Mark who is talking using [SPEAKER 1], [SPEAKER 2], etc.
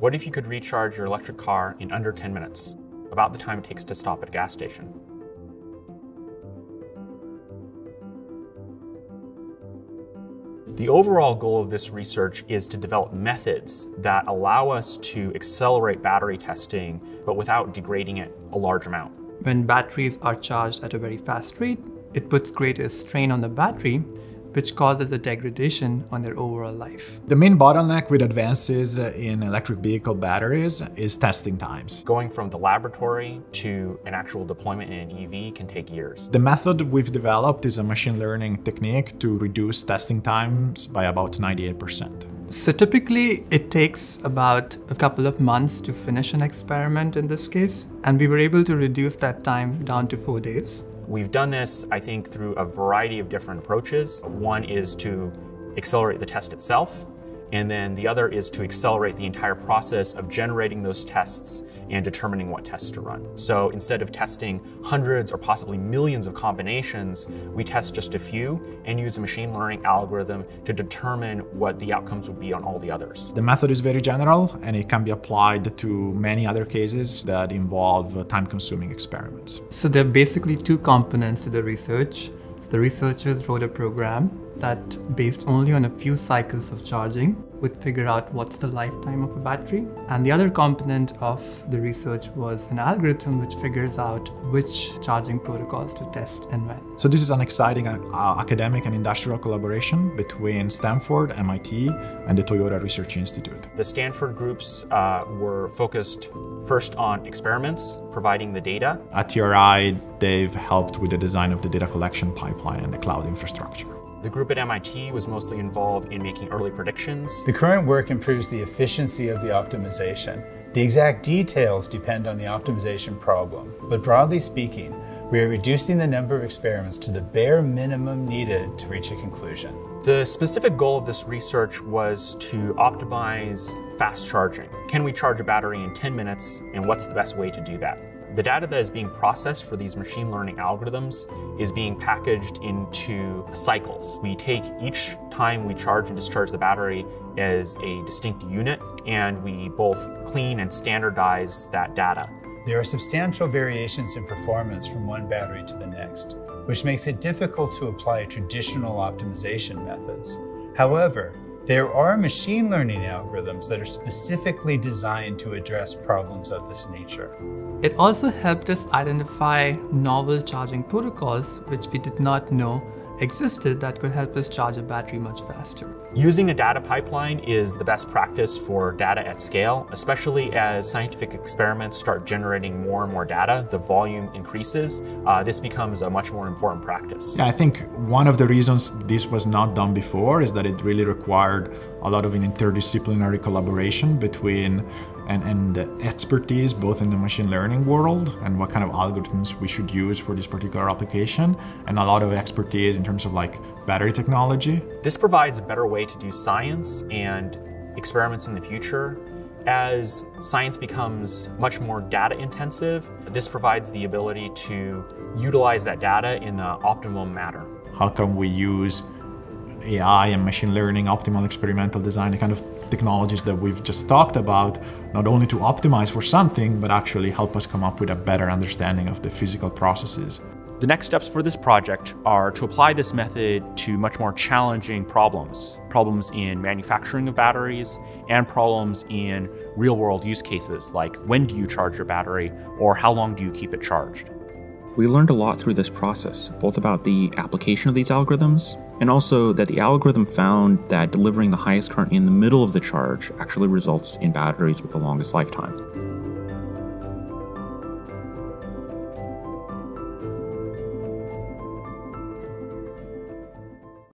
[SPEAKER 1] What if you could recharge your electric car in under 10 minutes, about the time it takes to stop at a gas station? The overall goal of this research is to develop methods that allow us to accelerate battery testing, but without degrading it a large amount.
[SPEAKER 2] When batteries are charged at a very fast rate, it puts greater strain on the battery, which causes a degradation on their overall life.
[SPEAKER 3] The main bottleneck with advances in electric vehicle batteries is testing times.
[SPEAKER 1] Going from the laboratory to an actual deployment in an EV can take years.
[SPEAKER 3] The method we've developed is a machine learning technique to reduce testing times by about 98%.
[SPEAKER 2] So typically it takes about a couple of months to finish an experiment in this case, and we were able to reduce that time down to four days.
[SPEAKER 1] We've done this, I think, through a variety of different approaches. One is to accelerate the test itself, and then the other is to accelerate the entire process of generating those tests and determining what tests to run. So instead of testing hundreds or possibly millions of combinations, we test just a few and use a machine learning algorithm to determine what the outcomes would be on all the others.
[SPEAKER 3] The method is very general and it can be applied to many other cases that involve time-consuming experiments.
[SPEAKER 2] So there are basically two components to the research. So the researchers wrote a program that based only on a few cycles of charging would figure out what's the lifetime of a battery. And the other component of the research was an algorithm which figures out which charging protocols to test and when.
[SPEAKER 3] So this is an exciting uh, academic and industrial collaboration between Stanford, MIT, and the Toyota Research Institute.
[SPEAKER 1] The Stanford groups uh, were focused first on experiments, providing the data.
[SPEAKER 3] At TRI, they've helped with the design of the data collection pipeline and the cloud infrastructure.
[SPEAKER 1] The group at MIT was mostly involved in making early predictions.
[SPEAKER 4] The current work improves the efficiency of the optimization. The exact details depend on the optimization problem, but broadly speaking, we are reducing the number of experiments to the bare minimum needed to reach a conclusion.
[SPEAKER 1] The specific goal of this research was to optimize fast charging. Can we charge a battery in 10 minutes, and what's the best way to do that? The data that is being processed for these machine learning algorithms is being packaged into cycles. We take each time we charge and discharge the battery as a distinct unit, and we both clean and standardize that data.
[SPEAKER 4] There are substantial variations in performance from one battery to the next, which makes it difficult to apply traditional optimization methods. However, there are machine learning algorithms that are specifically designed to address problems of this nature.
[SPEAKER 2] It also helped us identify novel charging protocols which we did not know existed that could help us charge a battery much faster.
[SPEAKER 1] Using a data pipeline is the best practice for data at scale, especially as scientific experiments start generating more and more data, the volume increases. Uh, this becomes a much more important practice.
[SPEAKER 3] Yeah, I think one of the reasons this was not done before is that it really required a lot of an interdisciplinary collaboration between and, and expertise both in the machine learning world and what kind of algorithms we should use for this particular application and a lot of expertise in terms of like battery technology.
[SPEAKER 1] This provides a better way to do science and experiments in the future. As science becomes much more data intensive, this provides the ability to utilize that data in the optimum manner.
[SPEAKER 3] How can we use AI and machine learning, optimal experimental design, the kind of technologies that we've just talked about, not only to optimize for something, but actually help us come up with a better understanding of the physical processes.
[SPEAKER 1] The next steps for this project are to apply this method to much more challenging problems, problems in manufacturing of batteries and problems in real world use cases like when do you charge your battery or how long do you keep it charged.
[SPEAKER 5] We learned a lot through this process, both about the application of these algorithms and also that the algorithm found that delivering the highest current in the middle of the charge actually results in batteries with the longest lifetime.